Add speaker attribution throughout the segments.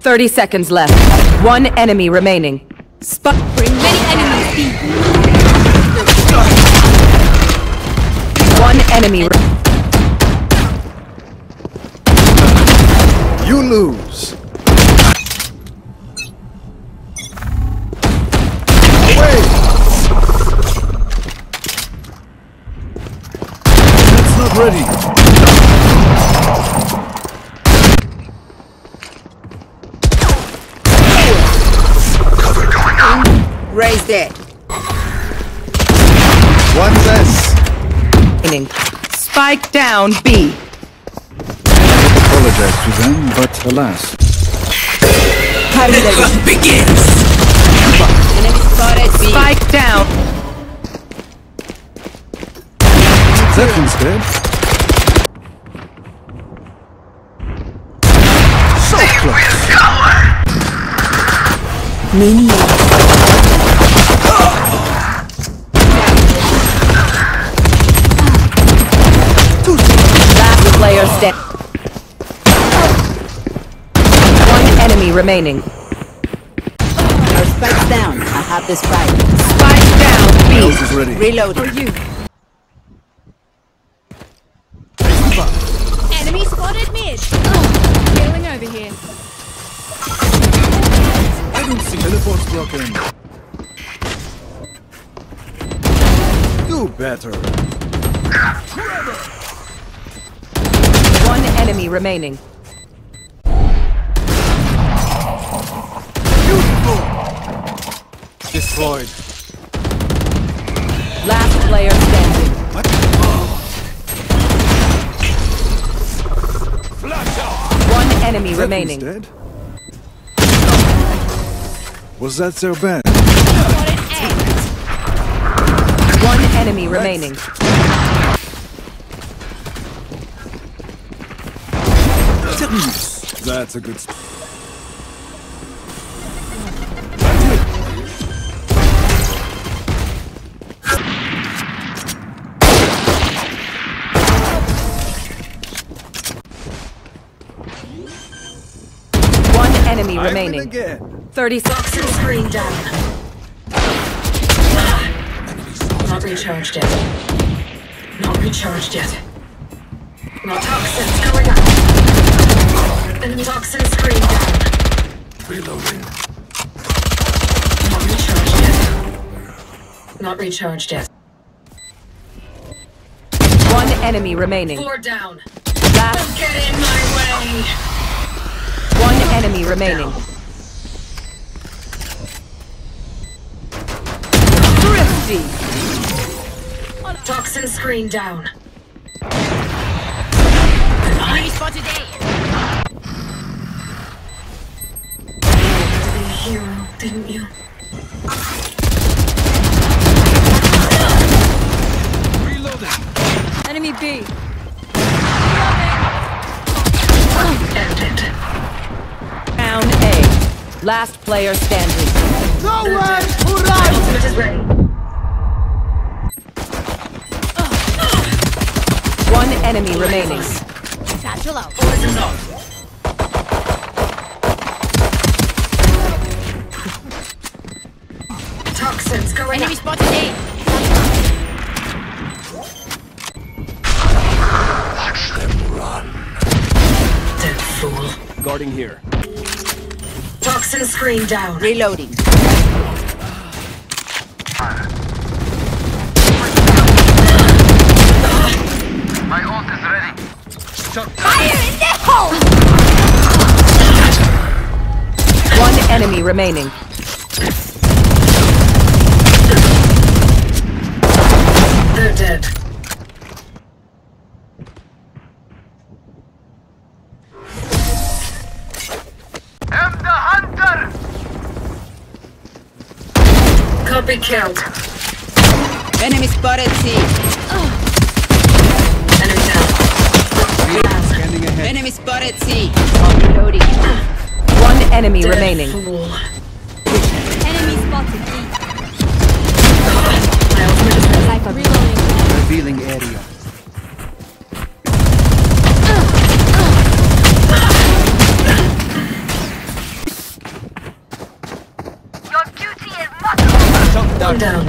Speaker 1: 30 seconds left. One enemy remaining. Spot.
Speaker 2: Bring many enemies deep.
Speaker 1: One enemy.
Speaker 3: You lose. Away! That's not ready.
Speaker 1: Raise dead.
Speaker 3: One less.
Speaker 1: Remaining. Spike down B.
Speaker 3: Apologize to them, but alas.
Speaker 1: Enemy spotted B. Spike down.
Speaker 3: That one's dead. So close.
Speaker 1: Last player stand. One enemy remaining.
Speaker 4: Our spike's down. I have this right.
Speaker 1: Spike down B.
Speaker 3: Else is ready.
Speaker 4: Reload.
Speaker 2: Enemy spotted mid. Oh, Healing over here.
Speaker 3: I don't see teleport's broken. Do better.
Speaker 1: One enemy remaining.
Speaker 3: Destroyed.
Speaker 1: Last player standing.
Speaker 3: What?
Speaker 1: One enemy
Speaker 3: That
Speaker 1: remaining.
Speaker 3: dead. Was that so bad?
Speaker 1: One enemy remaining.
Speaker 3: That's a good.
Speaker 1: Enemy
Speaker 3: I win
Speaker 1: remaining.
Speaker 3: again.
Speaker 1: 30 seconds.
Speaker 5: Screen down. Not recharged yet. Not recharged yet. Not toxins going up. Enemy toxin screen down.
Speaker 3: Reloading.
Speaker 5: Not recharged yet. Not recharged yet.
Speaker 1: One enemy remaining.
Speaker 5: Four down.
Speaker 1: Last
Speaker 5: Get in my way.
Speaker 1: Enemy remaining. Thrifty.
Speaker 5: Toxin screen down.
Speaker 2: Enemy spotted A.
Speaker 5: Be a hero, didn't you?
Speaker 2: Enemy B.
Speaker 1: Last player standing.
Speaker 5: Ultimate is ready.
Speaker 1: One enemy remaining.
Speaker 2: Satchel out.
Speaker 5: Poison's off. Toxins going
Speaker 2: Enemy
Speaker 5: up.
Speaker 2: spotted A.
Speaker 5: Dead fool.
Speaker 3: Guarding here.
Speaker 5: Toxin screen down.
Speaker 4: Reloading. Fire in the hole.
Speaker 1: One enemy remaining.
Speaker 5: Copy killed.
Speaker 4: Enemy spotted C.
Speaker 5: Enemy down.
Speaker 3: Scanning.
Speaker 4: Enemy spotted C. Reloading.
Speaker 1: One enemy
Speaker 5: Dead
Speaker 1: remaining.
Speaker 5: Fool.
Speaker 2: Enemy spotted B.
Speaker 5: My ultimate.
Speaker 2: Reloading.
Speaker 3: Revealing area.
Speaker 5: One down.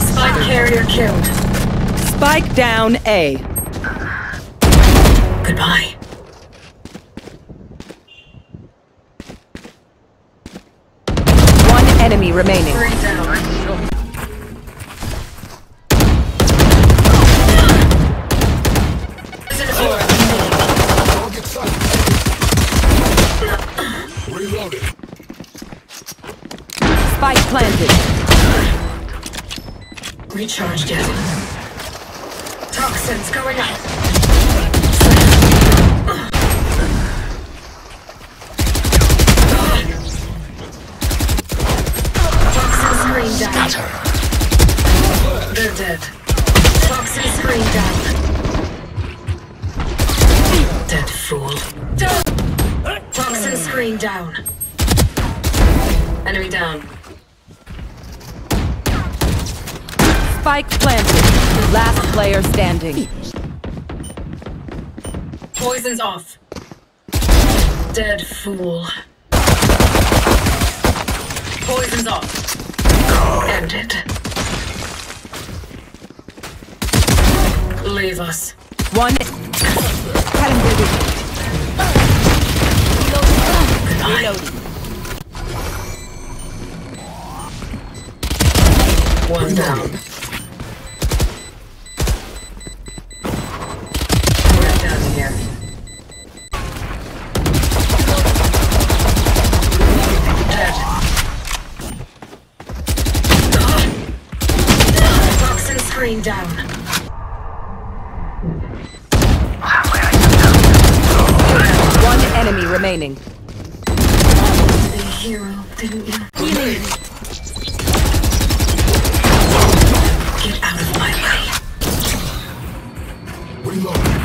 Speaker 5: Spike carrier killed.
Speaker 1: Spike down A.
Speaker 5: Goodbye.
Speaker 1: One enemy remaining. Spike planted.
Speaker 5: Recharged yet. Toxins going up.
Speaker 1: Spike planted. Last player standing.
Speaker 5: Poison's off. Dead fool. Poison's off. Ended. Leave us.
Speaker 1: One.
Speaker 5: One down. Down.
Speaker 1: One enemy remaining.
Speaker 5: The hero, didn't you? Get out of my way.
Speaker 3: Reloading.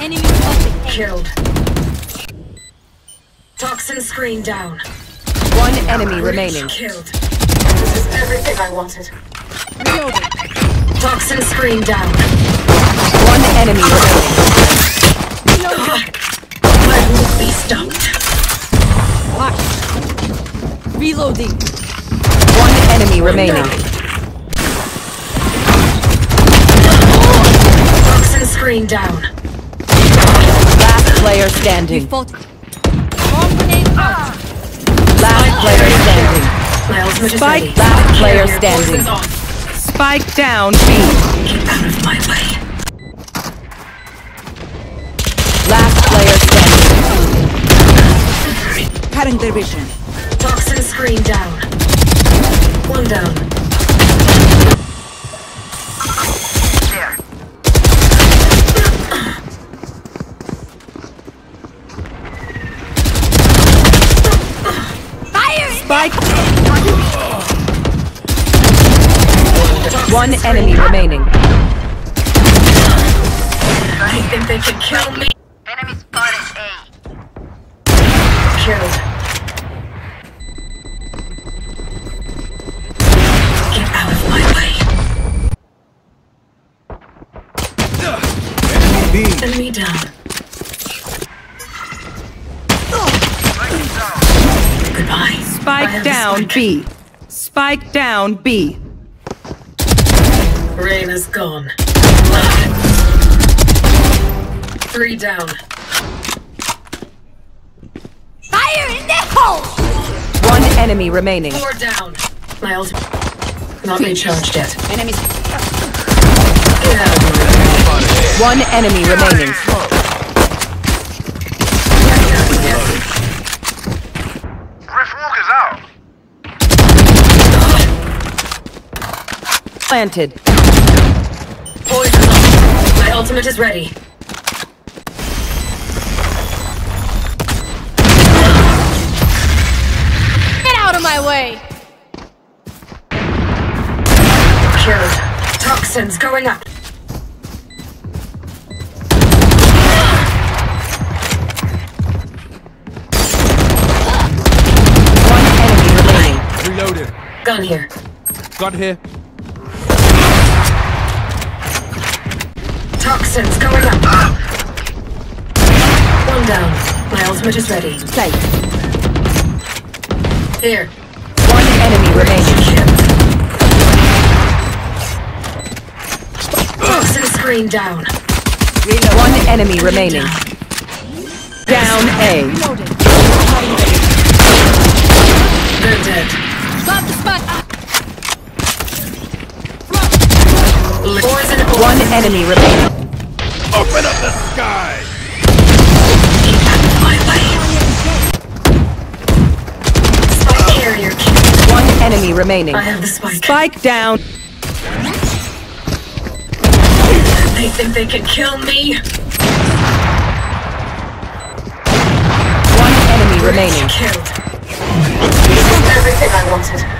Speaker 2: Enemy spotted.
Speaker 5: Killed. Toxin screen down.
Speaker 1: One enemy remaining.
Speaker 5: Killed. This is everything I wanted. Toxin screen down.
Speaker 1: One enemy remaining.
Speaker 5: I won't be stopped.
Speaker 1: Reloading. One enemy remaining.
Speaker 5: Toxin screen down.
Speaker 1: Last player standing.
Speaker 2: Fought. Bomb grenade out.
Speaker 1: Last player standing.
Speaker 5: My ultimate is
Speaker 1: Spike, last player standing. Spike down B.
Speaker 5: Out of my way.
Speaker 1: Last player standing.
Speaker 4: Cutting their vision.
Speaker 5: Toxin screen down. One down.
Speaker 1: One enemy remaining.
Speaker 5: I think they can kill me.
Speaker 6: Enemy spotted A.
Speaker 5: Killed. Get out of my way.
Speaker 3: B.
Speaker 5: Enemy down. Goodbye.
Speaker 1: Spike down. B. Spike down B.
Speaker 5: Rain is gone. Three down.
Speaker 2: Fire in the hole.
Speaker 1: One enemy remaining.
Speaker 5: Four down. My ult. Not recharged yet.
Speaker 4: Enemies.
Speaker 5: Get out of here.
Speaker 1: One enemy remaining.
Speaker 6: Griff Walker's out.
Speaker 1: Planted.
Speaker 5: Poison. My ultimate is ready.
Speaker 2: Get out of my way.
Speaker 5: Killed. Toxins going up.
Speaker 1: One enemy remaining.
Speaker 3: Reloaded.
Speaker 5: Gun here.
Speaker 3: Gun here.
Speaker 5: Toxins going up. One down. My ultimate is ready.
Speaker 4: Sight.
Speaker 5: Here.
Speaker 1: One enemy remaining.
Speaker 5: Toxin screen down.
Speaker 1: One enemy remaining. Down A.
Speaker 5: They're dead.
Speaker 2: Got the spot.
Speaker 1: One enemy remaining.
Speaker 3: Open up the sky!
Speaker 5: Spike.
Speaker 1: One enemy remaining.
Speaker 5: I have the spike.
Speaker 1: Spike down.
Speaker 5: They think they can kill me.
Speaker 1: One enemy remaining.
Speaker 5: Killed. Everything I wanted.